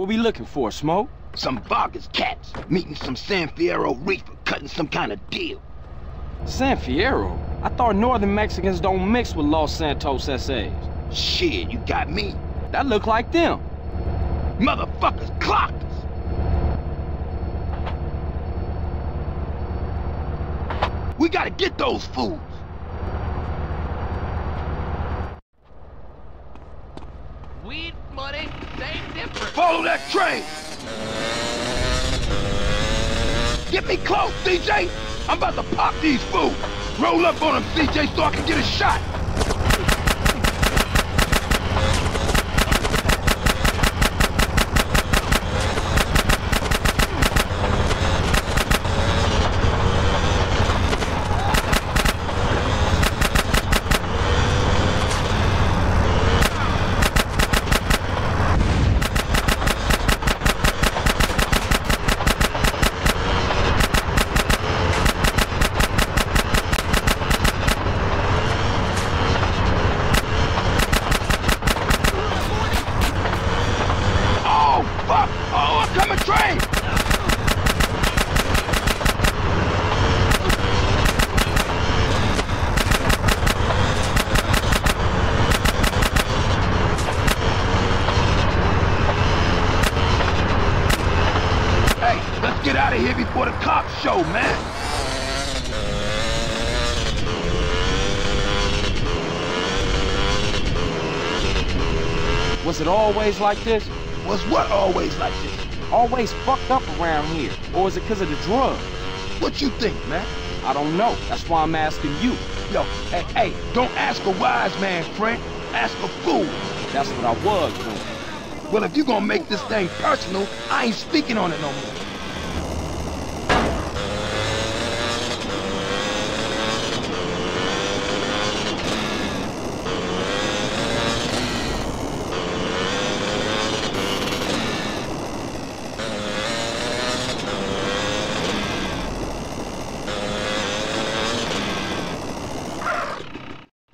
What we looking for, Smoke? Some Vagos cats meeting some San Fierro Rifa, cutting some kind of deal. San Fierro? I thought northern Mexicans don't mix with Los Santos SAs. Shit, you got me. That look like them. Motherfuckers clocked us. We gotta get those fools. Money. Follow that train. Get me close, CJ! I'm about to pop these fools. Roll up on them, CJ, so I can get a shot. Oh, fuck! Oh, a coming train! Hey, let's get here the cops show, man! Was it always like this? Was what always like this? Always fucked up around here? Or is it because of the drugs? What you think, man? I don't know. That's why I'm asking you. Yo, hey, hey, don't ask a wise man, friend. Ask a fool. That's what I was doing. Well, if you're gonna make this thing personal, I ain't speaking on it no more.